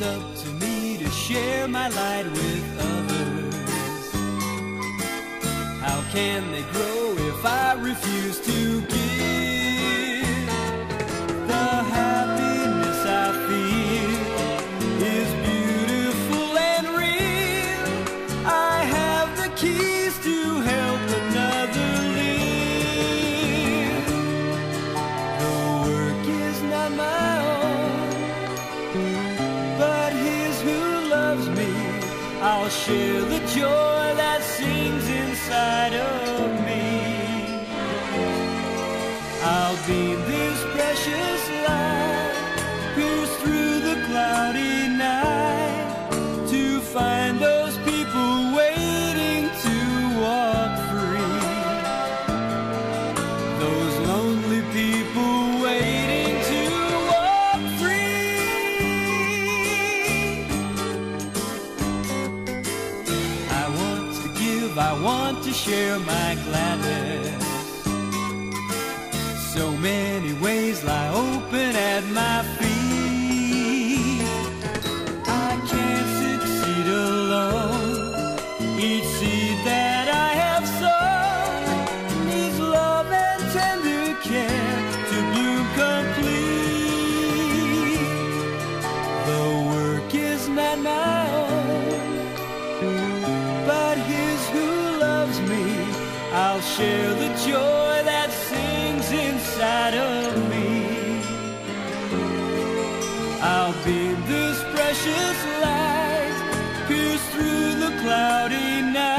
up to me to share my light with others. How can they grow if I refuse to I'll share the joy that sings inside of me. I'll beam this precious light, give, I want to share my gladness. So many ways lie open at my feet. I can't succeed alone. Each seed that I have sown needs love and tender care to bloom complete. The work is not my own, I'll share the joy that sings inside of me. I'll beam this precious light, pierce through the cloudy night.